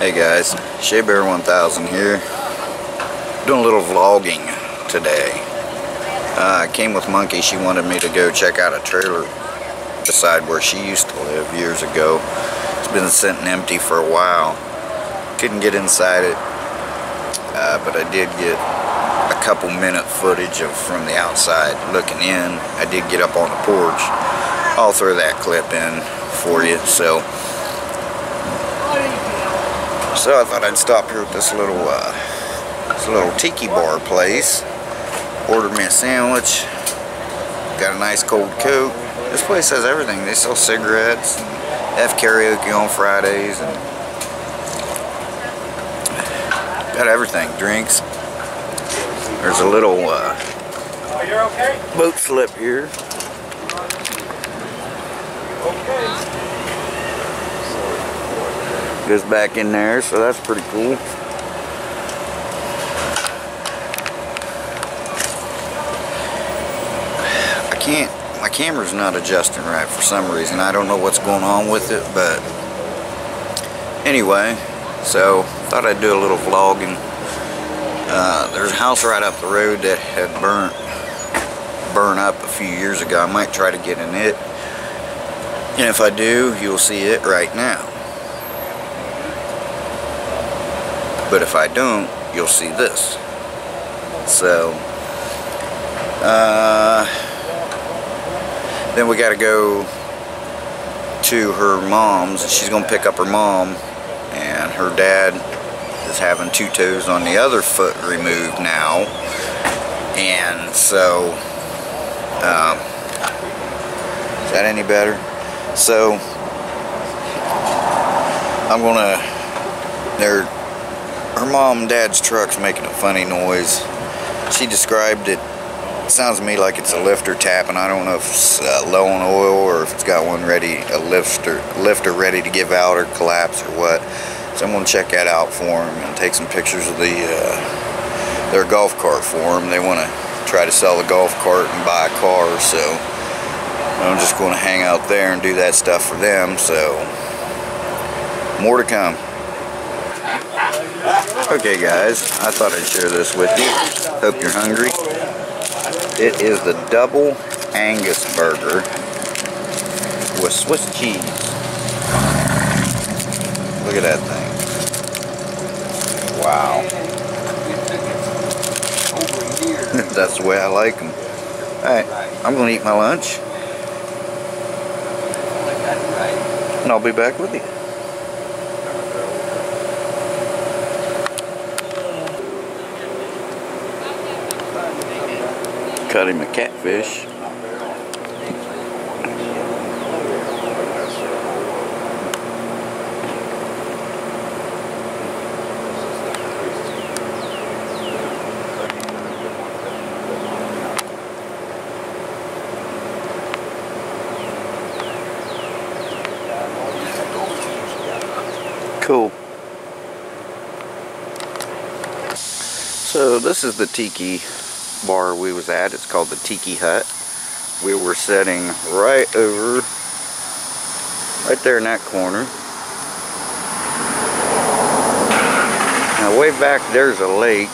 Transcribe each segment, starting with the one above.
Hey guys, Shabear 1000 here. Doing a little vlogging today. Uh, I came with Monkey. She wanted me to go check out a trailer beside where she used to live years ago. It's been sitting empty for a while. Couldn't get inside it, uh, but I did get a couple minute footage of from the outside looking in. I did get up on the porch. I'll throw that clip in for you. So. So I thought I'd stop here at this little, uh, this little tiki bar place. Ordered me a sandwich. Got a nice cold coke. This place has everything. They sell cigarettes. Have karaoke on Fridays and got everything. Drinks. There's a little uh, boat slip here. Goes back in there, so that's pretty cool. I can't, my camera's not adjusting right for some reason. I don't know what's going on with it, but anyway, so thought I'd do a little vlogging. Uh, there's a house right up the road that had burnt, burned up a few years ago. I might try to get in it. And if I do, you'll see it right now. But if I don't, you'll see this. So, uh, then we got to go to her mom's. She's going to pick up her mom, and her dad is having two toes on the other foot removed now. And so, um, is that any better? So, I'm going to, they're her mom and dad's truck's making a funny noise. She described it, it sounds to me like it's a lifter tapping. I don't know if it's uh, low on oil or if it's got one ready, a lifter, lifter ready to give out or collapse or what. So I'm to check that out for them and take some pictures of the uh, their golf cart for them. They want to try to sell the golf cart and buy a car, so I'm just going to hang out there and do that stuff for them. So more to come. Okay guys, I thought I'd share this with you. Hope you're hungry. It is the double Angus burger with Swiss cheese. Look at that thing. Wow. That's the way I like them. Alright, I'm going to eat my lunch. And I'll be back with you. Cut him a catfish. Cool. So this is the tiki bar we was at. It's called the Tiki Hut. We were sitting right over, right there in that corner. Now way back there's a lake,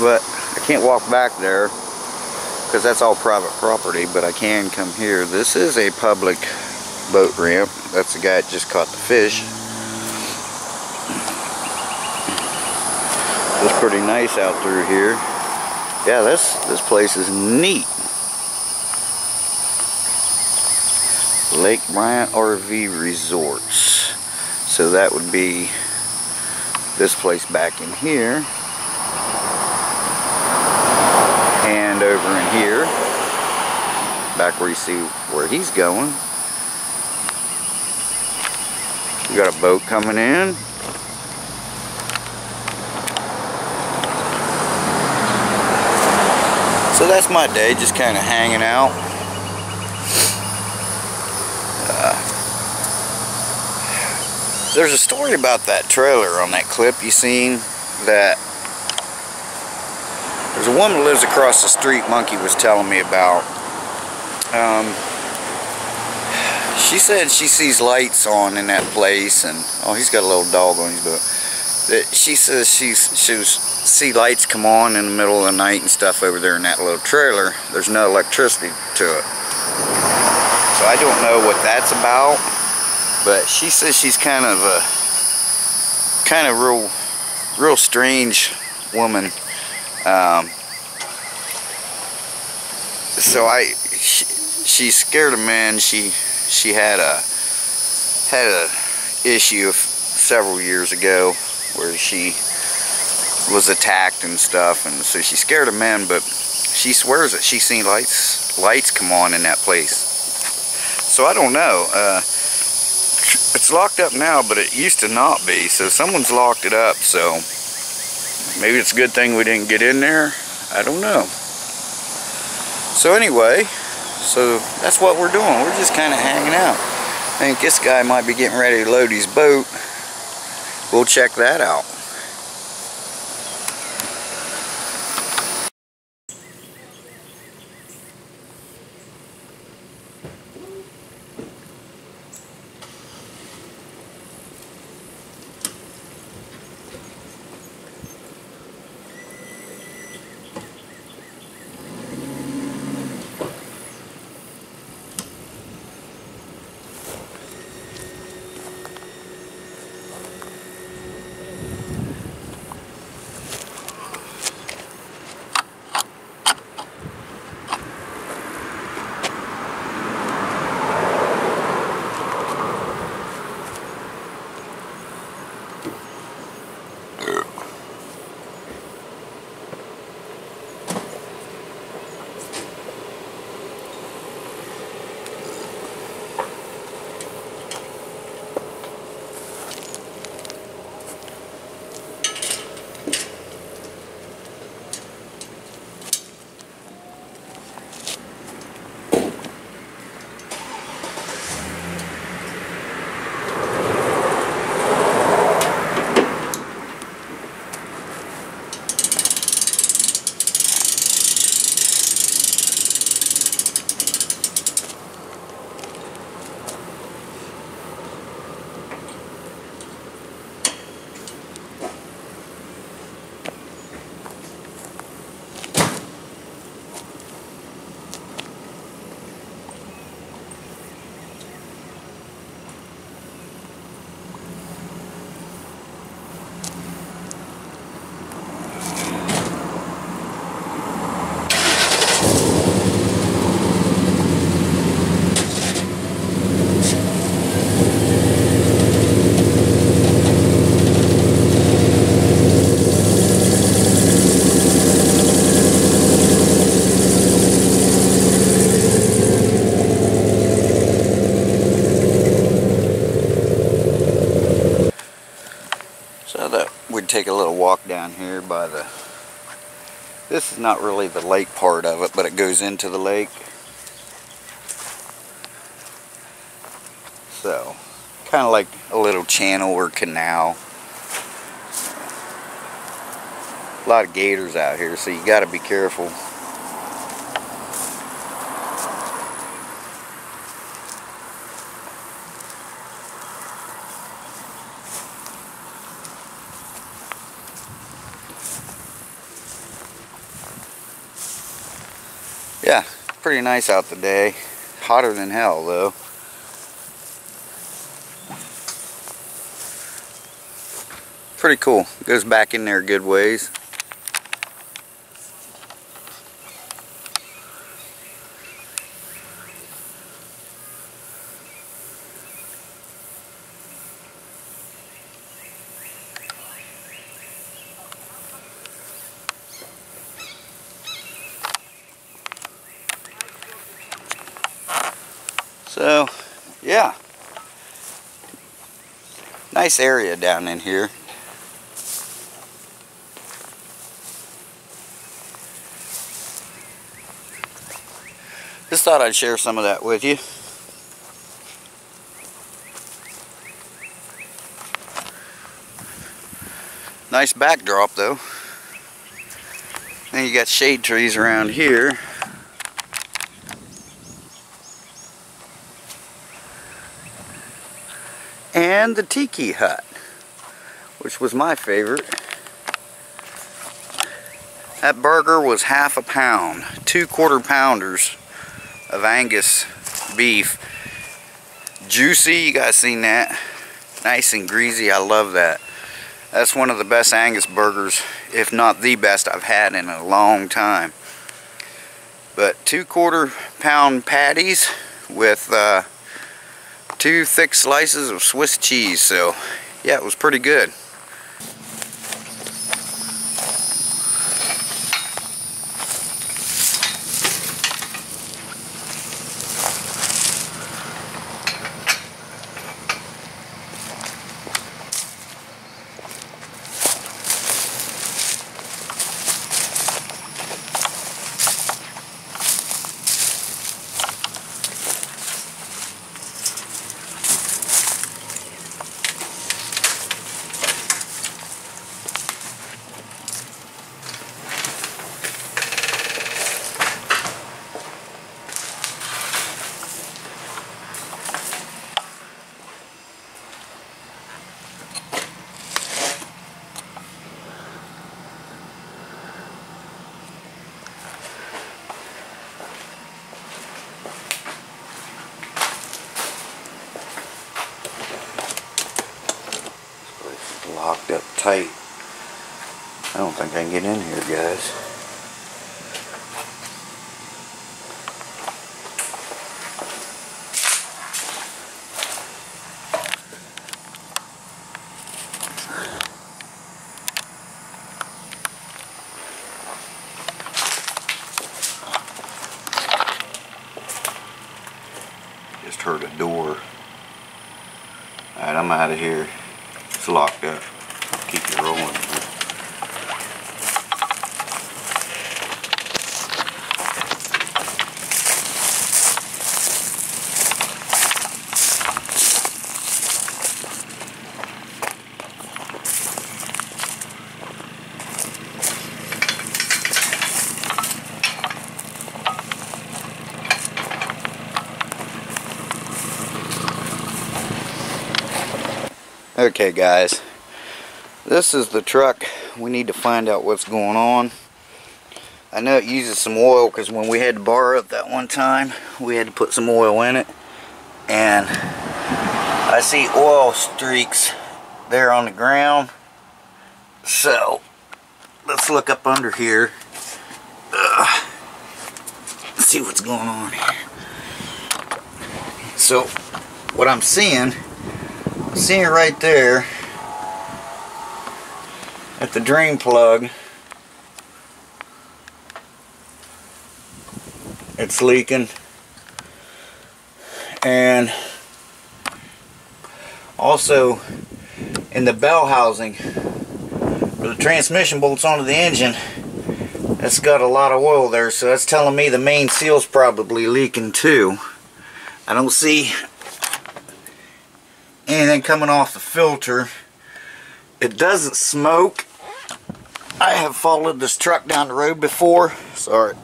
but I can't walk back there because that's all private property, but I can come here. This is a public boat ramp. That's the guy that just caught the fish. It's pretty nice out through here yeah, this this place is neat. Lake Bryant RV Resorts. So that would be this place back in here. And over in here. Back where you see where he's going. We got a boat coming in. That's my day, just kind of hanging out. Uh, there's a story about that trailer on that clip you seen that there's a woman who lives across the street Monkey was telling me about. Um, she said she sees lights on in that place, and oh, he's got a little dog on his boat. That she says she's she's see lights come on in the middle of the night and stuff over there in that little trailer. There's no electricity to it, so I don't know what that's about. But she says she's kind of a kind of real real strange woman. Um, so I, she, she's scared of men. She she had a had a issue several years ago where she was attacked and stuff, and so she's scared of men. But she swears that she's seen lights lights come on in that place. So I don't know. Uh, it's locked up now, but it used to not be. So someone's locked it up. So maybe it's a good thing we didn't get in there. I don't know. So anyway, so that's what we're doing. We're just kind of hanging out. I think this guy might be getting ready to load his boat. We'll check that out. Take a little walk down here by the this is not really the lake part of it but it goes into the lake. So kind of like a little channel or canal. A lot of gators out here so you got to be careful yeah, pretty nice out today. Hotter than hell though. Pretty cool. Goes back in there good ways. So, yeah. Nice area down in here. Just thought I'd share some of that with you. Nice backdrop though. Then you got shade trees around here. And the Tiki Hut, which was my favorite. That burger was half a pound, two quarter pounders of Angus beef. Juicy, you guys seen that? Nice and greasy, I love that. That's one of the best Angus burgers, if not the best I've had in a long time. But two quarter pound patties with uh, two thick slices of Swiss cheese. So yeah, it was pretty good. locked up tight. I don't think I can get in here, guys. Just heard a door. Alright, I'm out of here. It's locked up. Keep it rolling. Okay guys, this is the truck. We need to find out what's going on. I know it uses some oil because when we had to borrow it that one time, we had to put some oil in it. And I see oil streaks there on the ground. So, let's look up under here. See what's going on here. So, what I'm seeing seeing right there at the drain plug it's leaking. And also in the bell housing where the transmission bolts onto the engine it's got a lot of oil there. So that's telling me the main seal's probably leaking too. I don't see anything coming off the filter. It doesn't smoke. I have followed this truck down the road before. Sorry.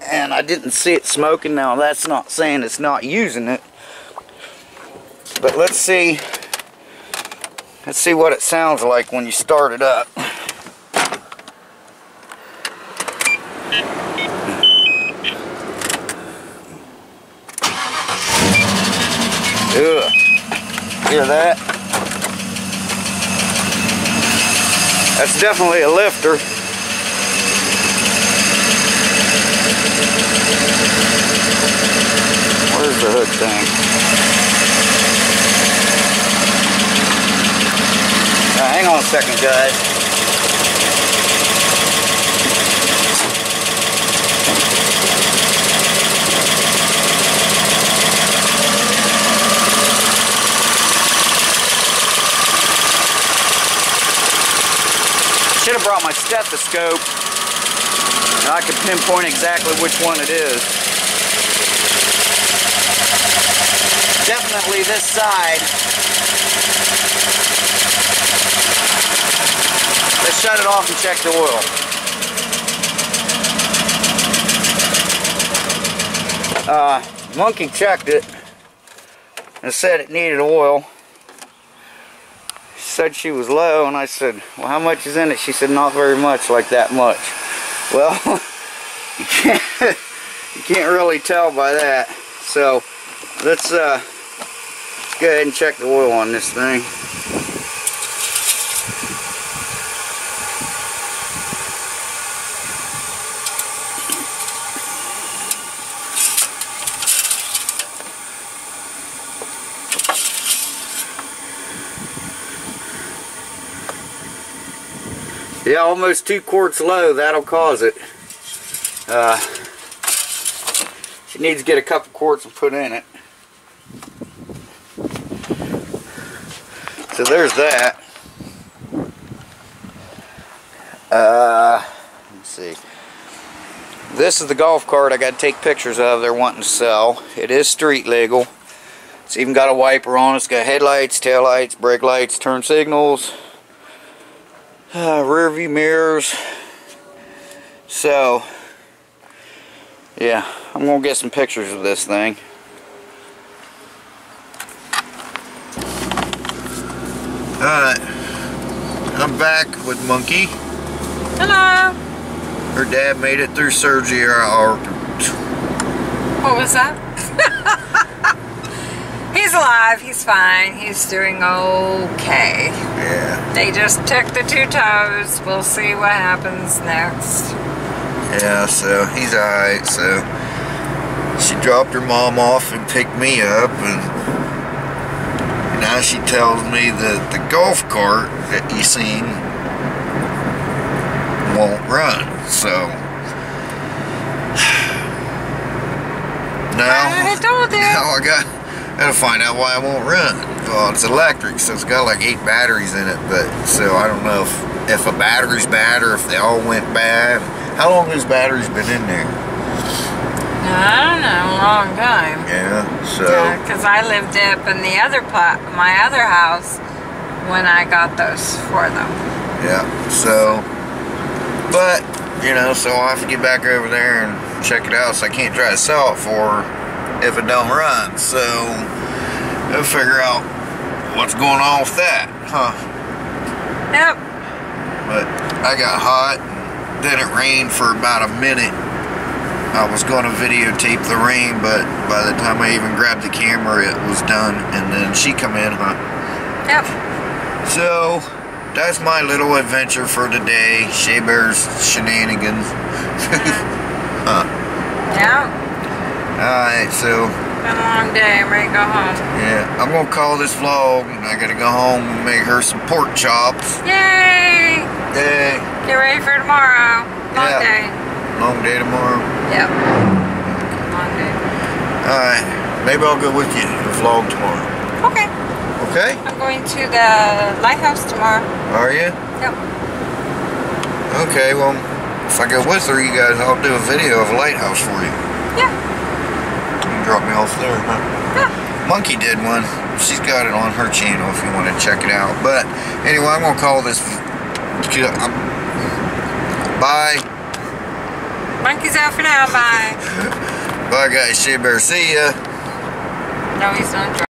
And I didn't see it smoking. Now that's not saying it's not using it. But let's see. Let's see what it sounds like when you start it up. Hear that? That's definitely a lifter. Where's the hook thing? Now, hang on a second, guys. Should have brought my stethoscope and I could pinpoint exactly which one it is. Definitely this side. Let's shut it off and check the oil. Uh, monkey checked it and said it needed oil. Said she was low, and I said, well, how much is in it? She said, not very much, like that much. Well, you can't, you can't really tell by that. So, let's uh, go ahead and check the oil on this thing. Yeah, almost two quarts low. That'll cause it. Uh, she needs to get a couple quarts and put in it. So there's that. Uh, let's see. This is the golf cart I got to take pictures of. They're wanting to sell. It is street legal. It's even got a wiper on it. It's got headlights, tail lights, brake lights, turn signals uh, rear view mirrors. So yeah I'm gonna get some pictures of this thing. Alright. I'm back with Monkey. Hello. Her dad made it through surgery or what was that He's alive. He's fine. He's doing okay. Yeah. They just took the two toes. We'll see what happens next. Yeah, so he's alright. So she dropped her mom off and picked me up, and now she tells me that the golf cart that you seen won't run. So now I told you. now I got Gotta find out why it won't run. Well, it's electric, so it's got like eight batteries in it, but so I don't know if, if a battery's bad or if they all went bad. How long has batteries been in there? Uh, I don't know, a long time. Yeah, so. Yeah, because I lived up in the other plot, my other house, when I got those for them. Yeah, so, but, you know, so I'll have to get back over there and check it out, so I can't try to sell it for if it don't run. So we'll figure out what's going on with that, huh? Yep. But I got hot. Then it rained for about a minute. I was going to videotape the rain, but by the time I even grabbed the camera, it was done. And then she come in, huh? Yep. So that's my little adventure for today. Shabear's shenanigans. Mm-hmm. huh. Yeah. Alright, so. It's Been a long day. I'm ready to go home. Yeah, I'm gonna call this vlog. I gotta go home and make her some pork chops. Yay! Yay! Get ready for tomorrow. Long Yeah. day. Long day tomorrow. Yep. Long day. Alright, maybe I'll go with you to vlog tomorrow. Okay. Okay? I'm going to the lighthouse tomorrow. Are you? Yep. Okay, well, if I go with her, you guys, I'll do a video of a lighthouse for you. Yeah. Drop me off there, huh? Yeah. Monkey did one. She's got it on her channel if you want to check it out. But anyway, I'm gonna call this. Bye. Monkey's out for now. Bye. Bye, guys. Shabear. See ya. No, he's not.